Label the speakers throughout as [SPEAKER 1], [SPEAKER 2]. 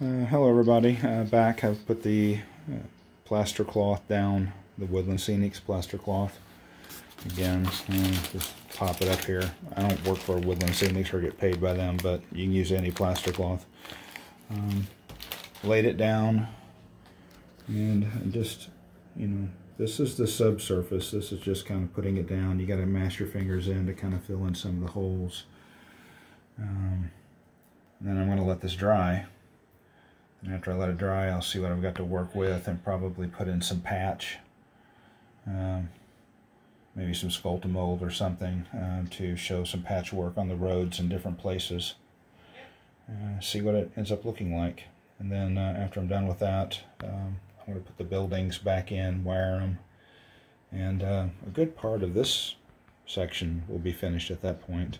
[SPEAKER 1] Uh, hello everybody, uh, back I've put the uh, plaster cloth down, the Woodland Scenics plaster cloth. Again, just pop it up here. I don't work for Woodland Scenics or get paid by them, but you can use any plaster cloth. Um, laid it down and just, you know, this is the subsurface. This is just kind of putting it down. You got to mash your fingers in to kind of fill in some of the holes. Um, then I'm going to let this dry. And after I let it dry, I'll see what I've got to work with and probably put in some patch. Um, maybe some Sculptamold or something uh, to show some patchwork on the roads in different places. Uh, see what it ends up looking like. And then uh, after I'm done with that, um, I'm going to put the buildings back in, wire them. And uh, a good part of this section will be finished at that point.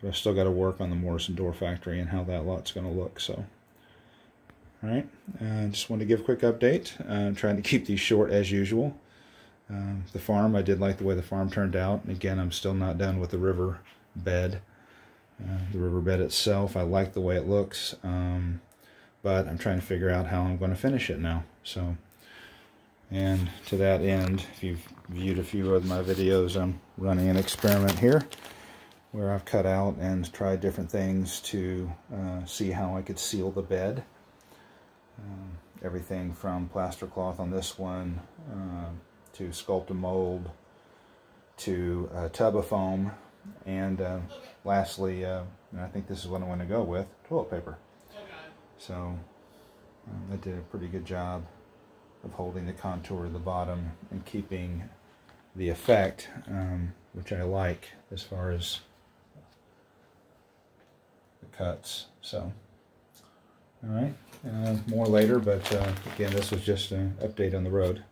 [SPEAKER 1] But I've still got to work on the Morrison Door Factory and how that lot's going to look. So. All right, uh, just wanted to give a quick update. Uh, I'm trying to keep these short as usual. Um, the farm, I did like the way the farm turned out. Again, I'm still not done with the river bed. Uh, the river bed itself, I like the way it looks, um, but I'm trying to figure out how I'm going to finish it now. So, and to that end, if you've viewed a few of my videos, I'm running an experiment here where I've cut out and tried different things to uh, see how I could seal the bed. Um, everything from plaster cloth on this one uh, to mold to a tub of foam and uh, lastly uh, and I think this is what I want to go with toilet paper. So um, I did a pretty good job of holding the contour of the bottom and keeping the effect um, which I like as far as the cuts so all right, uh, more later, but uh, again, this was just an update on the road.